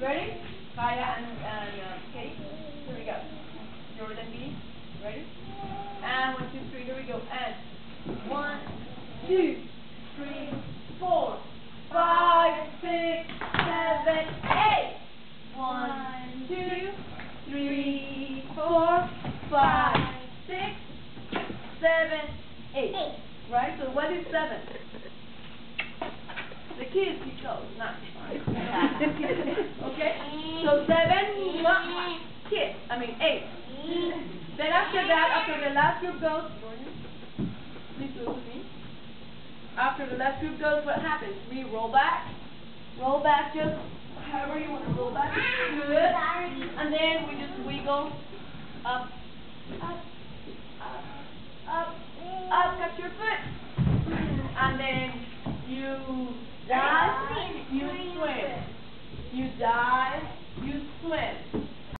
Ready? Kaya and, and uh, Kate. Here we go. Jordan B. Ready? And one, two, three. Here we go. And one, two, three, four, five, six, seven, eight. One, two, three, four, five, six, seven, eight. Eight. Right? So what is seven? The kids you chose, not? So seven, kiss. I mean eight. Then after that, after the last group goes, please me. After the last group goes, what happens? We roll back. Roll back just however you want to roll back. Good. And then we just wiggle up, up, up, up, up, touch your foot. And then you dive, you swim. You dive,